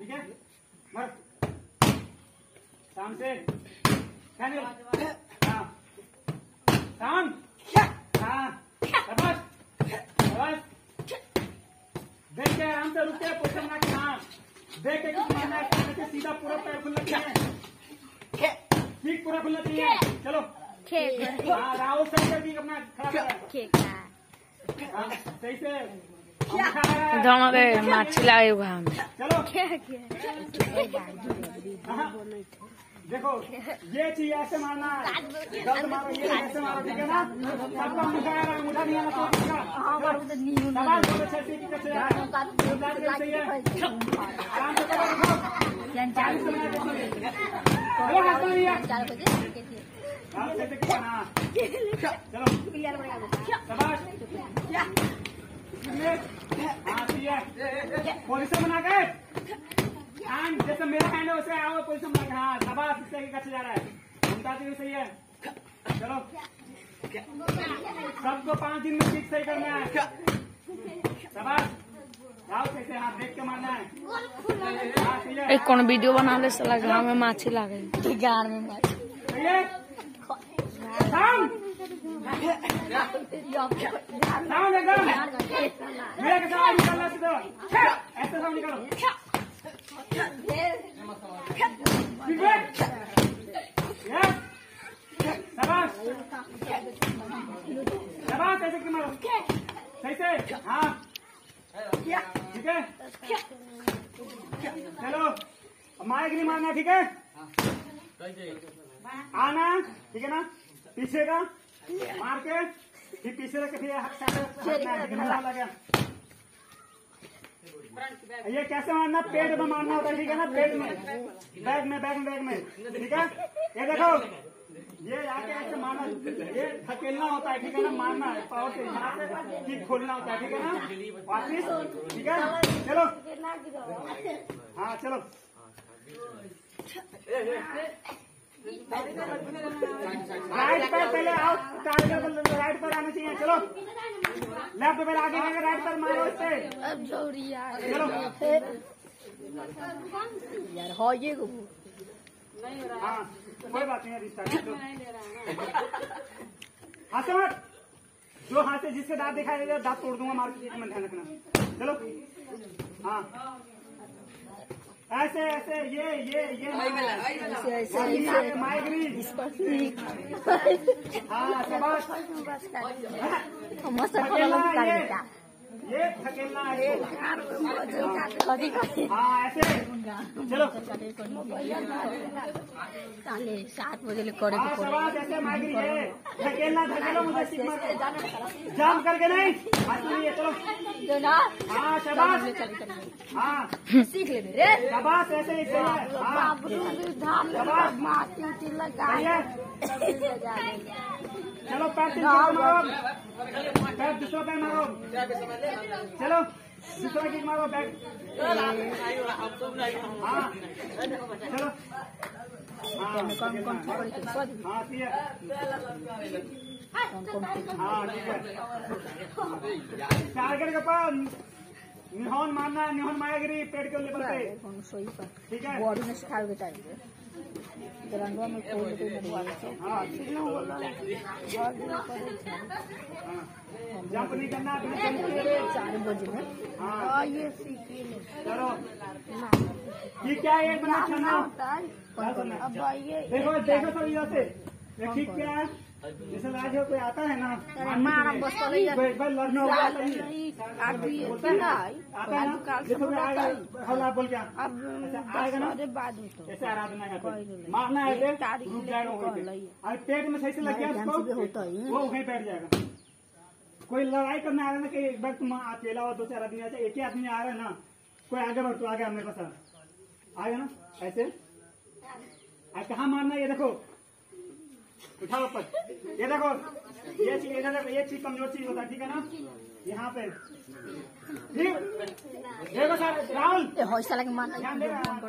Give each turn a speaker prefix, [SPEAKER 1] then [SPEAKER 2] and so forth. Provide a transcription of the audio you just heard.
[SPEAKER 1] ठीक है? मर शाम से। हाँ। शाम। हाँ। देख के आराम से रुक पोषण के हाँ। देख के कुछ मारना है सीधा पूरा पैर खुलना चाहिए ठीक पूरा खुलना चाहिए चलो।
[SPEAKER 2] खेल
[SPEAKER 1] हाँ राहुल अपना खड़ा कर
[SPEAKER 2] खेल
[SPEAKER 1] हाँ, सही से। है।
[SPEAKER 3] दोनों माछी लागे हुआ हम।
[SPEAKER 1] हाँ। देखो ये चीज़ ऐसे मारना गलत मारो ये ऐसे मारो ठीक है ना? सबका अंगूठा आएगा अंगूठा नहीं आना तो अंगूठा सवाल बोलो छह ठीक कैसे है सही है। आराम से करो। देखो चलो। हाथ में लिया। हाँ। सही से किया हाँ चलो। शाबाश हाँ ठीक है पोजीशन बना के? हैंड जैसे मेरा हैंड है वैसे आओ पोजीशन बना के। हाँ शाबाश इससे कैसे जा रहा है। घूमता भी सही है। चलो। सबको पाँच दिन में ठीक सही करना है। शाबाश आओ कैसे हाँ देख के मारना है। हाँ सही है
[SPEAKER 3] एक कौन वीडियो बना ले साला गाँव में माछी लागे।
[SPEAKER 2] गार में मार
[SPEAKER 1] सही है शाम शाम एकदम मेरे के साथ निकलना सीधा ऐसे सब निकालो विवेक यस शाबाश शाबाश ऐसे क्यों मारो सही से हाँ ठीक है? चलो माइक नहीं मारना ठीक है आना ठीक है ना पीछे का मार के फिर पीछे रख के फिर हाथ? लगा। ये कैसे मारना? पेट में मारना होता है ठीक है ना? पेट में। बैग में बैग में बैग में। ठीक है? ये देखो। ये आके ऐसे मारना। ये धकेलना होता है ठीक है ना? मारना है। पावर से यहाँ से ठीक खोलना होता है ठीक है ना? वापिस। ठीक है? चलो। हाँ चलो। राइट पर पहले आओ टारगेट पर राइट पैर आना चाहिए चलो। लेफ़्ट पैर आगे आगे राइट पैर मारो इससे
[SPEAKER 2] अब जोड़ी यार।
[SPEAKER 1] चलो।
[SPEAKER 2] यार हो ये को
[SPEAKER 1] हाँ कोई बात नहीं रिश्ता चलो हाथ से मत जो हाथ से जिसके दांत दिखाई देगा दांत तोड़ दूँगा मार्केट मिनट ध्यान रखना। चलो। हाँ। ऐसे ऐसे ये ये ये
[SPEAKER 2] ऐसे ऐसे
[SPEAKER 1] माइग्रेन हाँ ये धकेलना है हाँ ऐसे। चलो।
[SPEAKER 2] साले सात बजे ले करे
[SPEAKER 1] हाँ
[SPEAKER 2] के पड़े
[SPEAKER 1] शाबाश ऐसे माइग्रेन है धकेलना धकेलो मुझे जंप करके नहीं? हाथ में लिए चलो। हाँ शाबाश। हाँ।
[SPEAKER 2] सीख ले रे
[SPEAKER 1] शाबाश ऐसे ही है। हाँ
[SPEAKER 2] धान
[SPEAKER 1] शाबाश।
[SPEAKER 2] लगा
[SPEAKER 1] सही है चलो, पैर तीन मारो पैर दूसरा पैर मारो। चलो, दूसरा किक मारो बैग हाँ चलो। हाँ हाँ ठीक है। हाँ ठीक है। टारगेट के पास निहोन मारना है निहोन मायागिरी पेड़ के लेवल पे ठीक है?
[SPEAKER 2] बॉडी में सिखा के चाहिए ग्राउंड में कोई कोई नहीं हुआ
[SPEAKER 1] हाँ हाँ। जंप नहीं करना
[SPEAKER 2] चार बजे में
[SPEAKER 1] हाँ।
[SPEAKER 2] ये सीखिए ले
[SPEAKER 1] चलो। ये क्या है? करना है?
[SPEAKER 2] अब ये
[SPEAKER 1] देखो देखो सब इधर से। ठीक क्या जैसे आज कोई आता है ना?
[SPEAKER 2] मारा बस कर ले
[SPEAKER 1] कोई एक लड़ना होगा आता ही। है। होता है ना?
[SPEAKER 2] ना
[SPEAKER 1] आता है
[SPEAKER 2] काल से
[SPEAKER 1] देखो मैं आएगा बोल क्या
[SPEAKER 2] अब
[SPEAKER 1] आएगा ना?
[SPEAKER 2] दस बाद में तो।
[SPEAKER 1] ऐसे आराधना है मारना है
[SPEAKER 2] तारीख
[SPEAKER 1] रुक जाएगा
[SPEAKER 2] है।
[SPEAKER 1] और पेट में सही से लग गया वो वहीं बैठ जाएगा। कोई लड़ाई करने आ रहा है ना कि एक बार तुम अकेला हो दो चार आदमी आते एक ही आदमी आ रहा है ना कोई आगे बढ़ तो आगे मेरे पास। आ आगे ना? ऐसे? आज कहाँ मारना है ये देखो? उठाओ ऊपर। ये देखो ये चीज़ इधर देखो ये चीज़ कमज़ोर चीज़ होता है ठीक है ना? यहाँ पे। ठीक? देखो सर राहुल।
[SPEAKER 2] हौसला के मान
[SPEAKER 1] ध्यान दे रहा है।